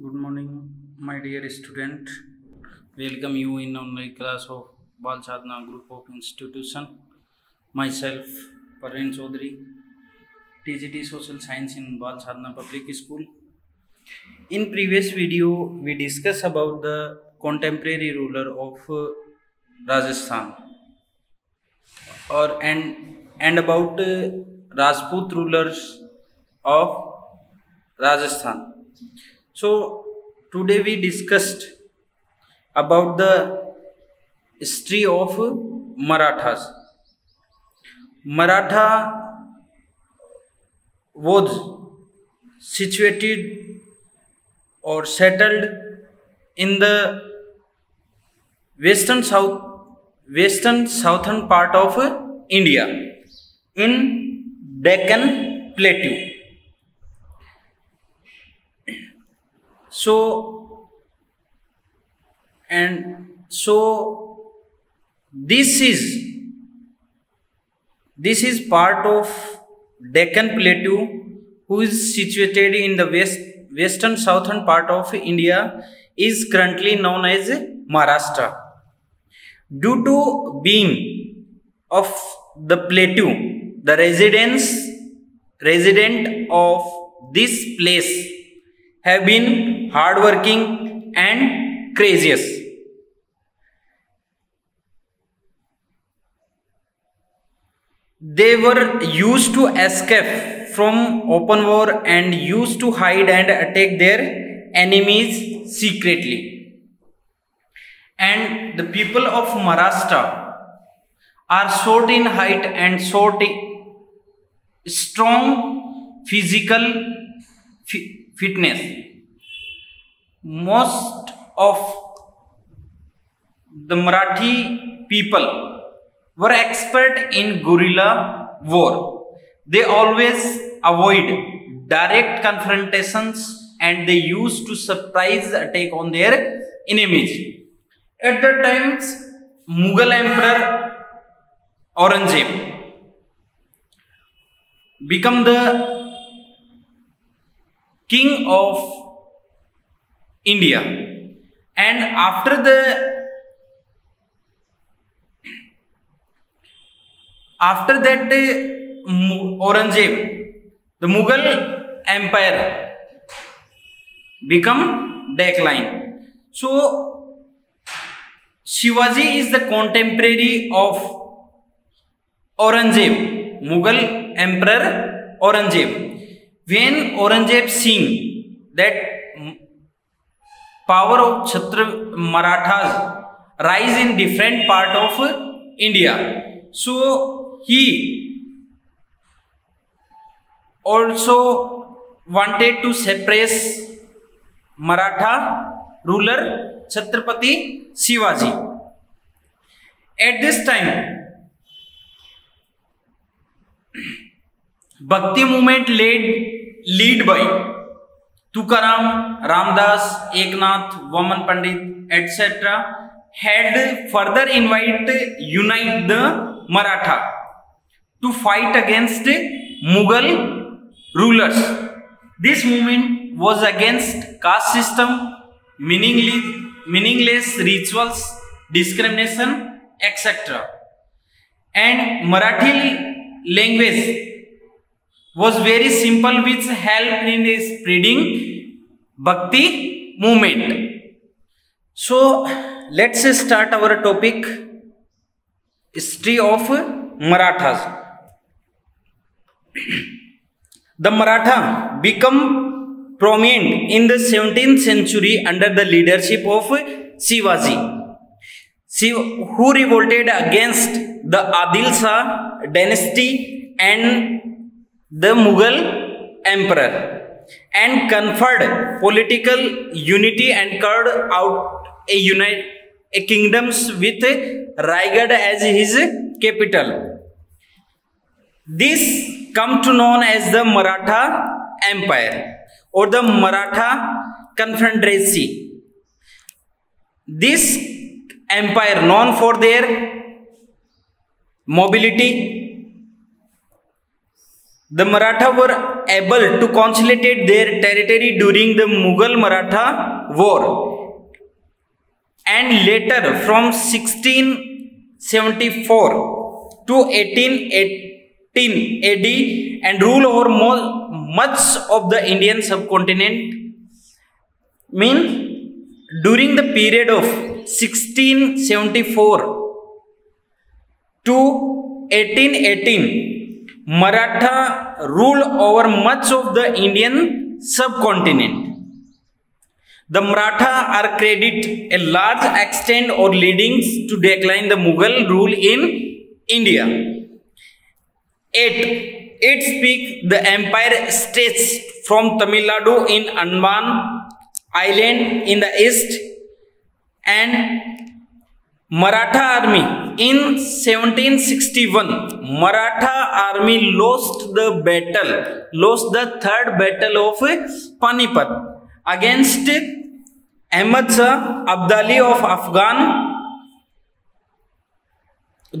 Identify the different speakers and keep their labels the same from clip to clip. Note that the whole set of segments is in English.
Speaker 1: good morning my dear student welcome you in online class of bal sadhana group of institution myself parveen chaudhary tgt social science in bal sadhana public school in previous video we discussed about the contemporary ruler of uh, rajasthan or and and about uh, rajput rulers of rajasthan So today we discussed about the history of Marathas. Maratha was situated or settled in the western south western southern part of India in Deccan Plateau. So, and so this is this is part of Deccan Plateau, who is situated in the west western southern part of India, is currently known as Maharashtra. Due to being of the plateau, the residents resident of this place have been hardworking and courageous. They were used to escape from open war and used to hide and attack their enemies secretly. And the people of Maharashtra are short in height and short, strong physical fitness most of the Marathi people were expert in guerrilla war. They always avoid direct confrontations and they used to surprise attack on their enemies. At the times, Mughal Emperor Aurangzeb become the king of India. And after the after that uh, Aurangzeb, the Mughal Empire become decline. So Shivaji is the contemporary of Aurangzeb, Mughal Emperor Aurangzeb. when aurangzeb seeing that power of chhatra marathas rise in different part of india so he also wanted to suppress maratha ruler chhatrapati shivaji at this time bhakti movement led lead by Tukaram Ramdas Eknath Vaman Pandit etcetera had further invite unite the Maratha to fight against Mughal rulers this movement was against caste system meaningless meaningless rituals discrimination etcetera and Marathi language was very simple which helped in spreading bhakti movement. So let's start our topic history of Marathas. the Maratha become prominent in the 17th century under the leadership of Shivaji. Shiv, who revolted against the Adil Shah dynasty and the Mughal emperor and conferred political unity and carved out a kingdom with Raigad as his capital. This come to known as the Maratha Empire or the Maratha Confederacy. This empire known for their mobility, the Maratha were able to consolidate their territory during the Mughal-Maratha war and later from 1674 to 1818 AD and rule over more, much of the Indian subcontinent means during the period of 1674 to 1818 Maratha rule over much of the Indian subcontinent. The Maratha are credited a large extent or leadings to decline the Mughal rule in India. At its peak, the empire stretched from Tamil Nadu in Andaman Island in the east and Maratha army in 1761 Maratha army lost the battle lost the third battle of Panipat against Ahmad Shah Abdali of Afghan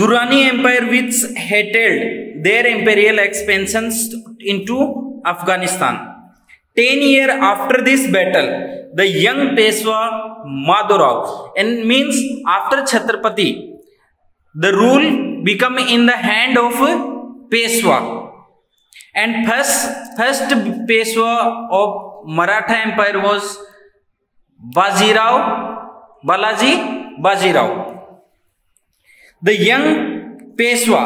Speaker 1: Durani empire which hated their imperial expansions into Afghanistan 10 year after this battle the young Peshwa Madhurao and means after Chhatrapati the rule become in the hand of Peshwa and first first Peshwa of Maratha Empire was Bajirao Balaji Bajirao the young Peshwa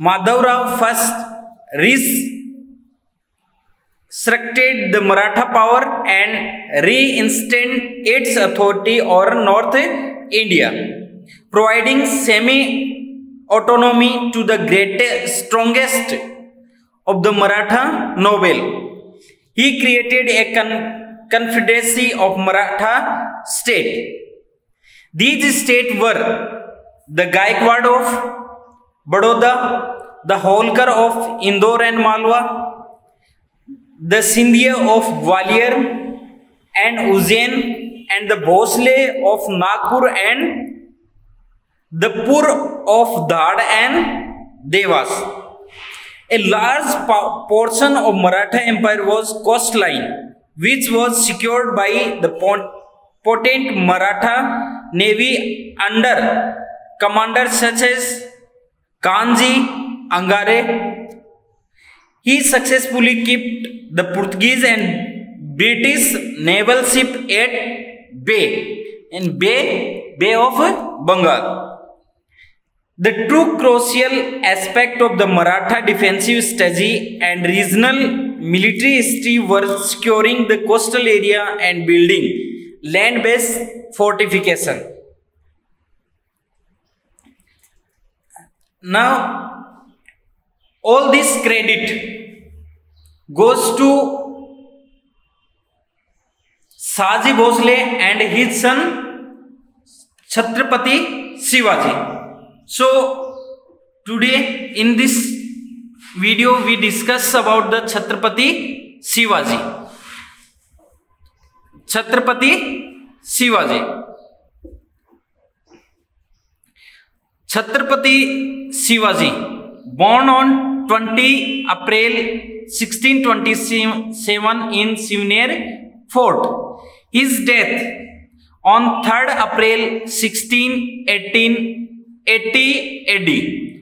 Speaker 1: Madhurao first reached restricted the Maratha power and reinstated its authority over North India, providing semi-autonomy to the greatest, strongest of the Maratha noble. He created a confederacy of Maratha state. These states were the Gaikwad of Baroda, the Holkar of Indore and Malwa, the Sindhya of Gwalior and Ujjain and the Bhosle of Nagpur and the Pur of Dhar and Devas. A large portion of Maratha Empire was coastline, which was secured by the potent Maratha navy under commanders such as Kanji, Angare, he successfully kept the Portuguese and British naval ship at bay in Bay, Bay of Bengal. The true crucial aspect of the Maratha defensive strategy and regional military history were securing the coastal area and building land-based fortification. Now, all this credit goes to Saji Bhosle and his son Chhatrapati Shivaji. So today in this video we discuss about the Chhatrapati Shivaji. Chhatrapati Shivaji. Chhatrapati Shivaji born on twenty April sixteen twenty seven in Shivneri fort his death on third April sixteen eighteen eighty AD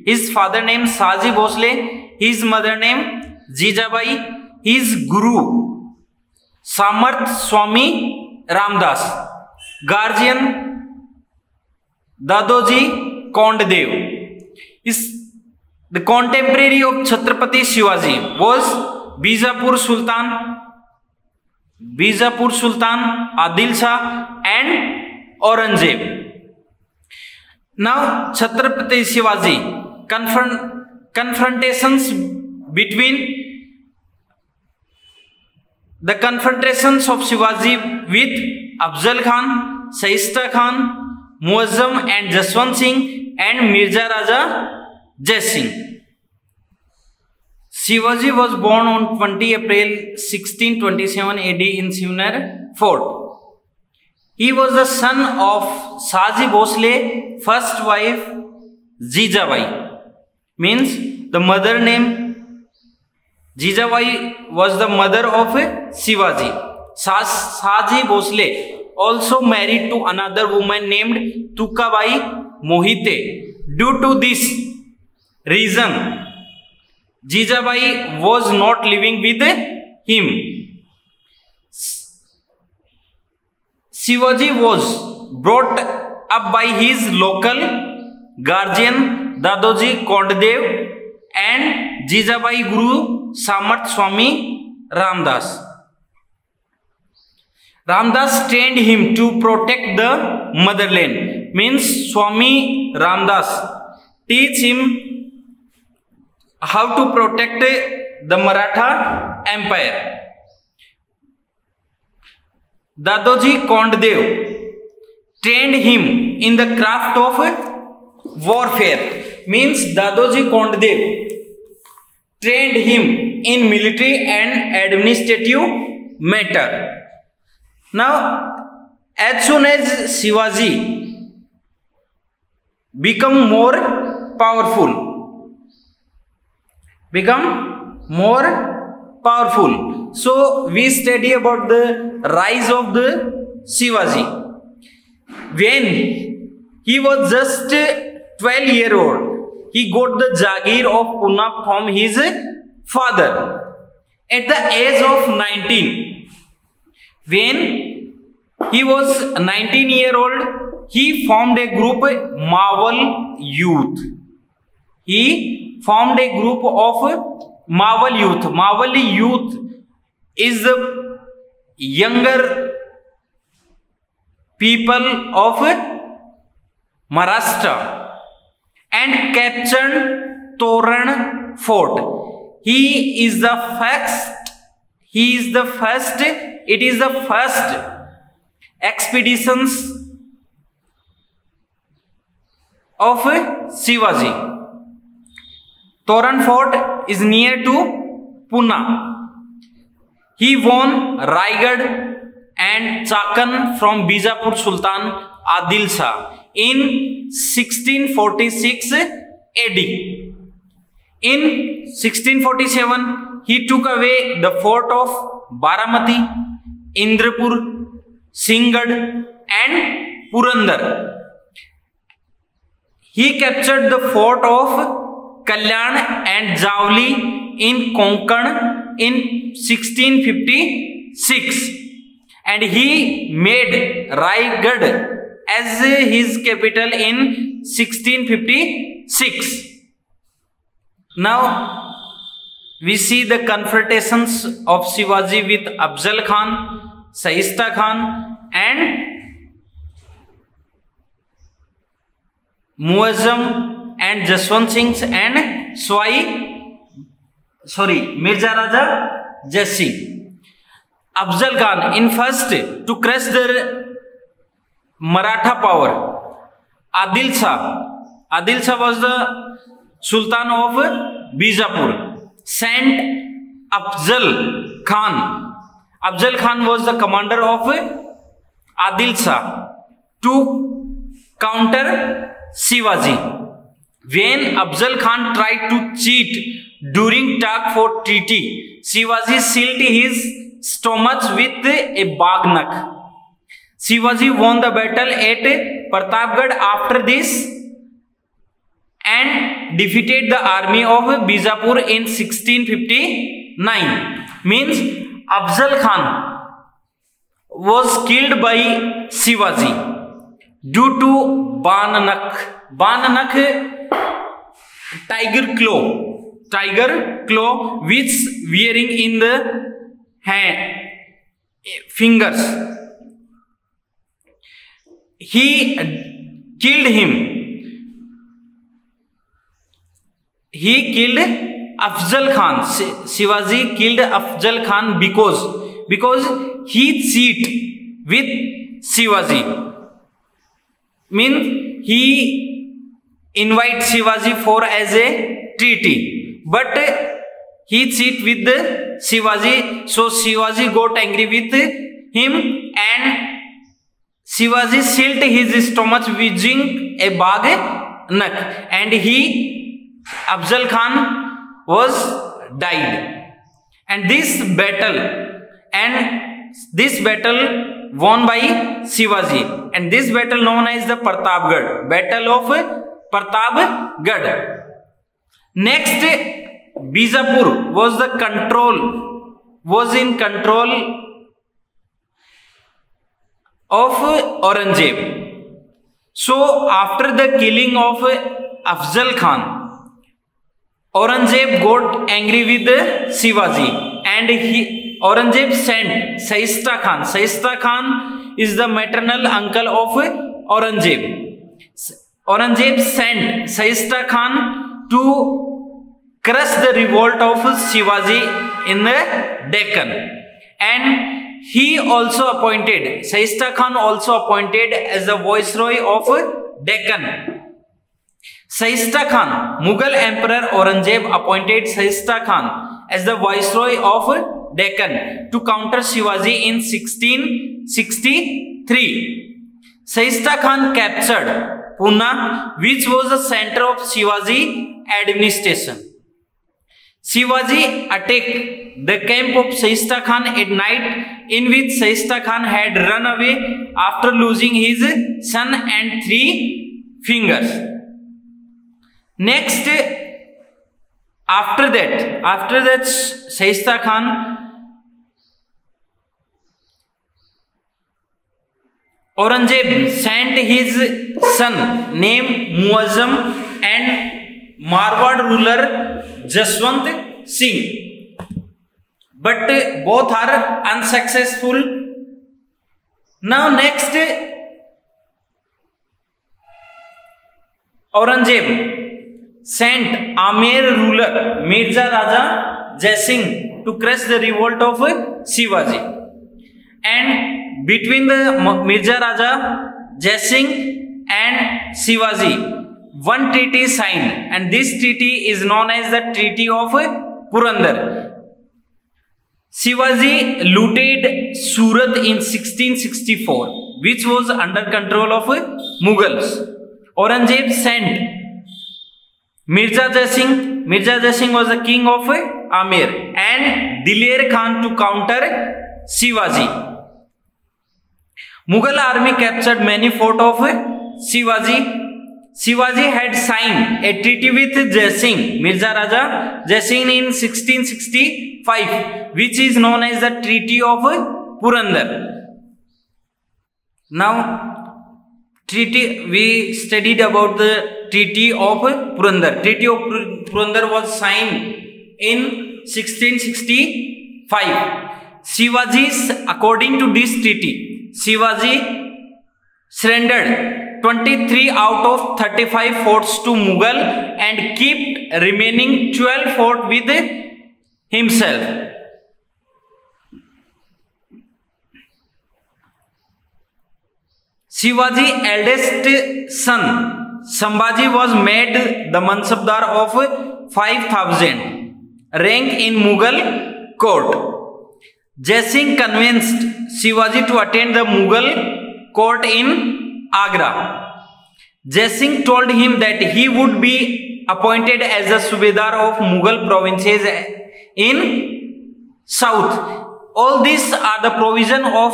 Speaker 1: his father name Shahaji Bhosale is mother name Jijabai his guru Samarth Swami Ramdas guardian Dadoji Kondadev is The contemporary of Chhatrapati Shivaji was Bijapur Sultan, Bijapur Sultan, Adil Shah and Aurangzeb. Now Chhatrapati Shivaji confront, confrontations between the confrontations of Shivaji with Afzal Khan, Shaista Khan, Muazzam and Jaswant Singh and Mirza Raja Jai Singh. Shivaji was born on 20 April 1627 AD in Sivner Fort. He was the son of Shaji Bhosle, first wife Jijabai. Means the mother name Jijabai was the mother of Shivaji. Shaji Bhosle also married to another woman named Tukabai Mohite. Due to this, Reason, Jijabai was not living with him. Shivaji was brought up by his local guardian Dadoji Kondadev and Jijabai Guru Samarth Swami Ramdas. Ramdas trained him to protect the motherland. Means Swami Ramdas teach him how to protect the Maratha empire Dadoji Konddev trained him in the craft of warfare means Dadoji Konddev trained him in military and administrative matter now as soon as Shivaji become more powerful become more powerful. So we study about the rise of the Shivaji. When he was just 12 year old, he got the Jagir of Pune from his father. At the age of 19, when he was 19 year old, he formed a group Marvel Youth. He formed a group of Mawal youth. Mawali youth is younger people of Maharashtra and captured Toran fort. He is the first, he is the first, it is the first expeditions of Shivaji. Tooran Fort is near to Pune. He won Raigad and Chakan from Bijapur Sultan Adil Shah in 1646 AD. In 1647, he took away the fort of Baramati, Indrapur, Singhad and Purandar. He captured the fort of Kalyan and Javli in Konkan in 1656, and he made Raigad as his capital in 1656. Now we see the confrontations of Shivaji with Afzal Khan, Shahista Khan and Muazzam and Jaswant Singh and Mirza Raja Jassi. Afzal Khan in first to crush their Maratha power. Adil Shah. Adil Shah was the Sultan of Bijapur. Sent Afzal Khan. Afzal Khan was the commander of Adil Shah to counter Shivaji. When Afzal Khan tried to cheat during tug for treaty, Shivaji sealed his stomach with a bagnak. Shivaji won the battle at Pratapgarh after this and defeated the army of Bijapur in 1659. Means Afzal Khan was killed by Shivaji due to Bananak. Bananak tiger claw which wearing in the hand fingers. He killed him. He killed Afzal Khan. Shivaji killed Afzal Khan because he cheat with Shivaji. Means he invite Shivaji for as a treaty, but he cheated with Shivaji, so Shivaji got angry with him and Shivaji sealed his stomach using a bag nut, and he Afzal Khan was died. And this battle won by Shivaji, and this battle known as the Pratapgarh Battle of Pratapgarh. Next, Bijapur was in control of Aurangzeb. So after the killing of Afzal Khan, Aurangzeb got angry with Shivaji, and Aurangzeb sent Shaista Khan. Shaista Khan is the maternal uncle of Aurangzeb. Aurangzeb sent Shaista Khan to crush the revolt of Shivaji in the Deccan. And he also appointed, Shaista Khan also appointed as the viceroy of Deccan. Shaista Khan, Mughal Emperor Aurangzeb appointed Shaista Khan as the viceroy of Deccan to counter Shivaji in 1663. Shaista Khan captured Pune, which was the center of Shivaji administration. Shivaji attacked the camp of Shahista Khan at night in which Shahista Khan had run away after losing his son and three fingers. Next, after that, after that Shahista Khan Aurangzeb sent his son named Muazzam and Marwar ruler Jaswant Singh, but both are unsuccessful. Now next, Aurangzeb sent Amer ruler Mirza Raja Jai Singh to crush the revolt of Shivaji, and between the Mirza Raja Jai Singh and Shivaji, one treaty is signed, and this treaty is known as the Treaty of Purandar. Shivaji looted Surat in 1664, which was under control of Mughals. Aurangzeb sent Mirza Jai Singh. Mirza Jai Singh was the king of Amir and Dilair Khan to counter Shivaji. Mughal army captured many fort of Shivaji. Shivaji had signed a treaty with Singh Mirza Raja Jaising in 1665, which is known as the Treaty of Purandar. Now, treaty we studied about the Treaty of Purandar. Treaty of Purandar was signed in 1665. Shivaji, according to this treaty, Shivaji surrendered 23 out of 35 forts to Mughal and kept remaining 12 forts with himself. Shivaji's eldest son Sambhaji was made the Mansabdar of 5000 rank in Mughal court. Jai Singh convinced Shivaji to attend the Mughal court in Agra. Jai Singh told him that he would be appointed as the Subedar of Mughal provinces in south. All these are the provision of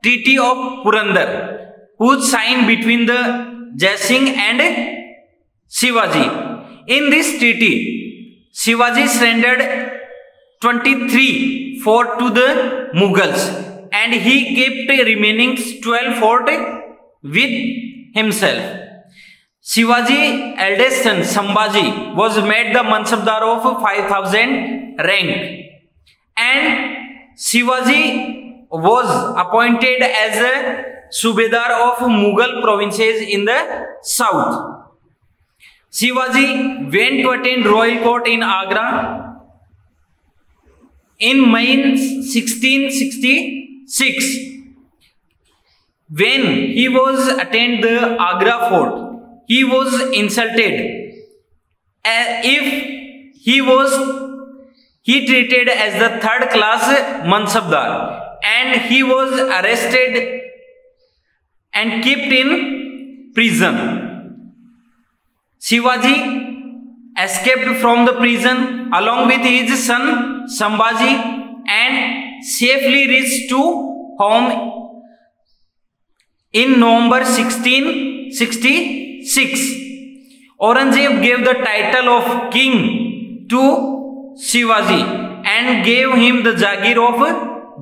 Speaker 1: Treaty of Purandar, which signed between the Jai Singh and Shivaji. In this treaty, Shivaji surrendered 23 fort to the Mughals and he kept remaining 12 fort with himself. Shivaji eldest son Sambhaji was made the Mansabdar of 5000 rank and Shivaji was appointed as a Subedar of Mughal provinces in the south. Shivaji went to attend royal court in Agra in May 1666. When he was attend the Agra fort, he was insulted if he was he treated as the third class mansabdar and he was arrested and kept in prison. Shivaji escaped from the prison along with his son Sambhaji and safely reached to home in November 1666. Aurangzeb gave the title of king to Shivaji and gave him the Jagir of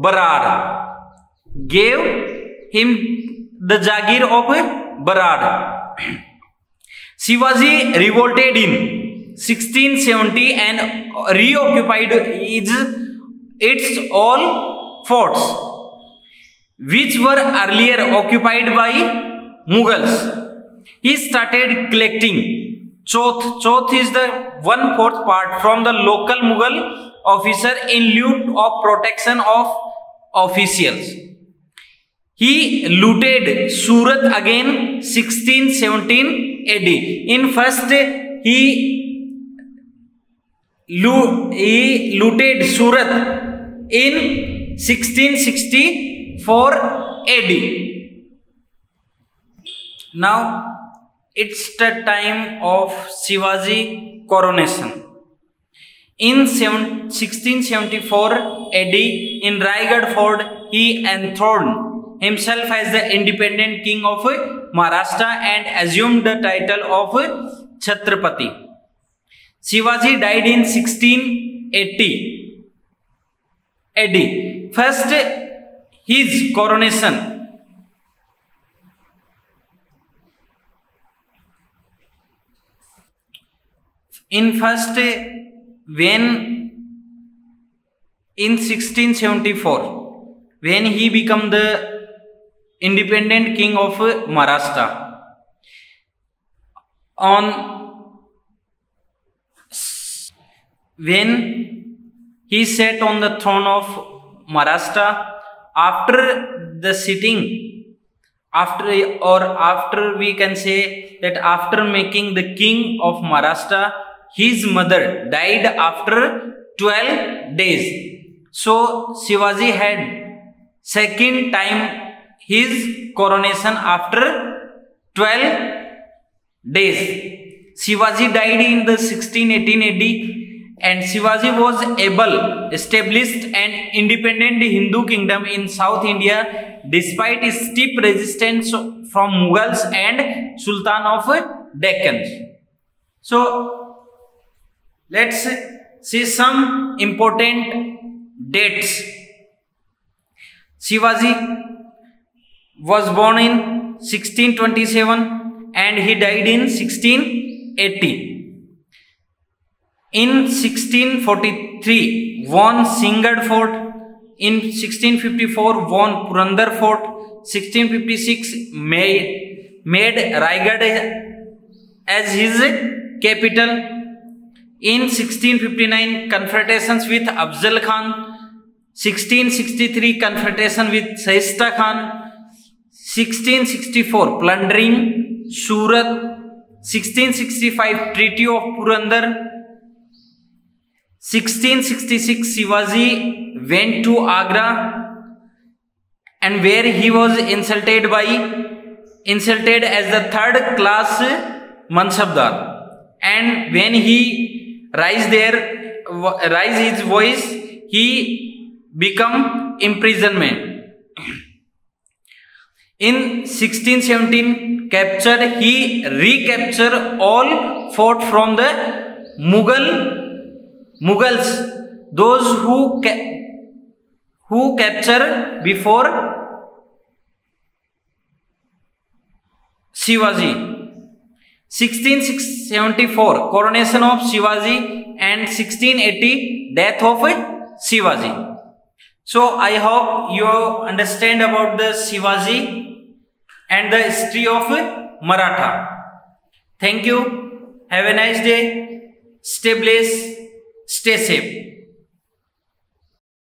Speaker 1: Barar. Gave him the Jagir of Barar. Shivaji revolted in 1670 and reoccupied its, its all forts which were earlier occupied by Mughals. He started collecting choth. Choth is the one fourth part from the local Mughal officer in lieu of protection of officials. He looted Surat again 1617 AD. In first he he looted Surat in 1664 AD. Now it's the time of Shivaji coronation. In 1674 AD in Raigad Fort, he enthroned himself as the independent king of Maharashtra and assumed the title of Chhatrapati. Shivaji died in 1680 AD. First, his coronation. In first, when in 1674, when he became the independent king of Maharashtra, on when he sat on the throne of Maharashtra after the sitting after or after we can say that after making the king of Maharashtra his mother died after 12 days so Shivaji had second time his coronation after 12 days Shivaji died in the 1618 AD and Shivaji was able established an independent Hindu kingdom in South India despite steep resistance from Mughals and Sultan of Deccan. So let's see some important dates. Shivaji was born in 1627 and he died in 1680. In 1643 won Singad Fort. In 1654 won Purandar Fort. 1656 made, made Raigad as his capital. In 1659 confrontations with Afzal Khan. 1663 confrontation with Shahista Khan. 1664 plundering Surat. 1665 treaty of Purandar. 1666 Shivaji went to Agra and where he was insulted by insulted as the third class mansabdar and when he rise there rise his voice he become imprisonment in 1617 capture he recapture all fort from the mughal Mughals, those who, ca who capture before Shivaji. 1674 coronation of Shivaji and 1680 death of Shivaji. So I hope you understand about the Shivaji and the history of Maratha. Thank you. Have a nice day. Stay blessed. Stay safe.